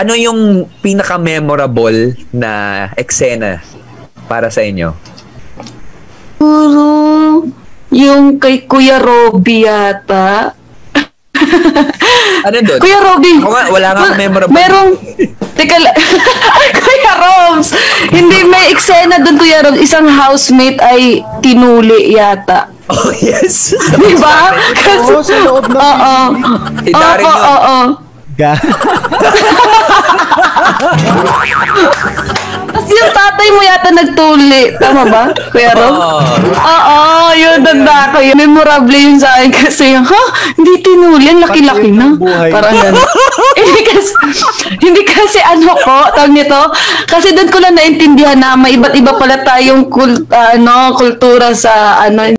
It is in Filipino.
ano yung pinaka-memorable na eksena para sa inyo? Puro yung kay Kuya Robby yata. Ano doon? Kuya Robby. Ako nga, wala nga memorable. Merong, teka la- Kuya Robs. Hindi, may eksena doon, Kuya Robs. Isang housemate ay tinuli yata. Oh, yes. Di ba? Kasi, Oo, sa loob ng Oo. Si Darin oo, oo. Ga. Tapos yung tatay mo yata nagtuli. Tama ba, Kuya Rob? Oo. Oo, yun, tanda ko yun. Memorable yun sa akin kasi, ha? Hindi tinuli, ang laki-laki na. buhay. Parang gano'n. hindi kasi, hindi kasi ano ko, tawag nito, kasi doon ko lang naintindihan na may iba't iba pala tayong kul, ano, kultura sa, ano,